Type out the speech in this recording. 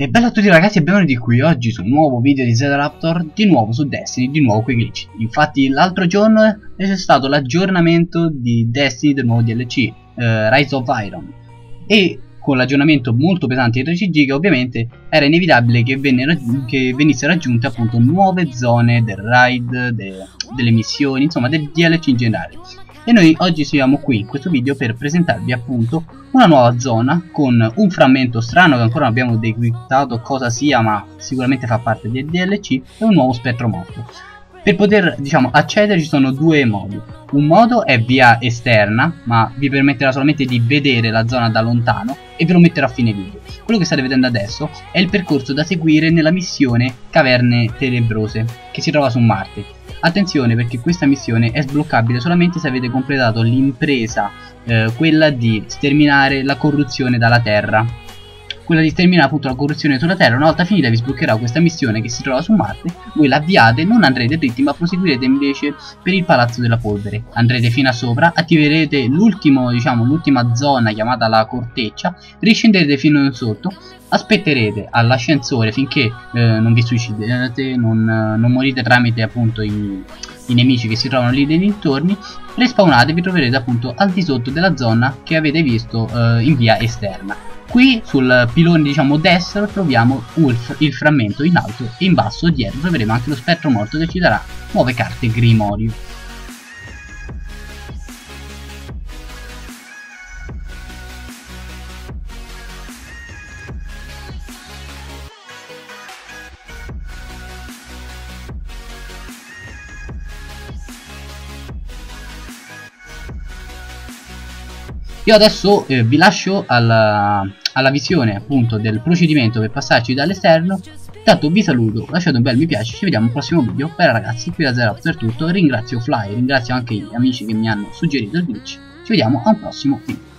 E bella a tutti ragazzi e benvenuti qui oggi su un nuovo video di Zeraptor Di nuovo su Destiny, di nuovo quei glitch. Infatti l'altro giorno è stato l'aggiornamento di Destiny del nuovo DLC eh, Rise of Iron. E con l'aggiornamento molto pesante di 13 giga ovviamente era inevitabile che, che venissero aggiunte appunto nuove zone del raid, de delle missioni, insomma del DLC in generale e noi oggi siamo qui in questo video per presentarvi appunto una nuova zona con un frammento strano che ancora non abbiamo decriptato cosa sia ma sicuramente fa parte del DLC e un nuovo spettro morto. Per poter diciamo accedere ci sono due modi. Un modo è via esterna ma vi permetterà solamente di vedere la zona da lontano e ve lo metterò a fine video. Quello che state vedendo adesso è il percorso da seguire nella missione caverne tenebrose che si trova su Marte Attenzione perché questa missione è sbloccabile solamente se avete completato l'impresa, eh, quella di sterminare la corruzione dalla terra. Quella di sterminare appunto la corruzione sulla terra, una volta finita vi sbloccherà questa missione che si trova su Marte, voi l'avviate, non andrete dritti ma proseguirete invece per il Palazzo della Polvere. Andrete fino a sopra, attiverete l'ultimo, diciamo, l'ultima zona chiamata la corteccia, riscenderete fino in sotto aspetterete all'ascensore finché eh, non vi suicidate, non, non, morite tramite appunto i, i, nemici che si trovano lì nei dintorni, respawnate e vi troverete appunto al di sotto della zona che avete visto eh, in via esterna. Qui sul pilone diciamo destro troviamo il frammento in alto e in basso dietro troveremo anche lo spettro morto che ci darà nuove carte Grimorio. Io adesso eh, vi lascio alla, alla visione appunto del procedimento per passarci dall'esterno Intanto vi saluto, lasciate un bel mi piace, ci vediamo al prossimo video. Bella ragazzi, qui da Zero per tutto, ringrazio Fly, ringrazio anche gli amici che mi hanno suggerito il glitch. Ci vediamo a un prossimo video.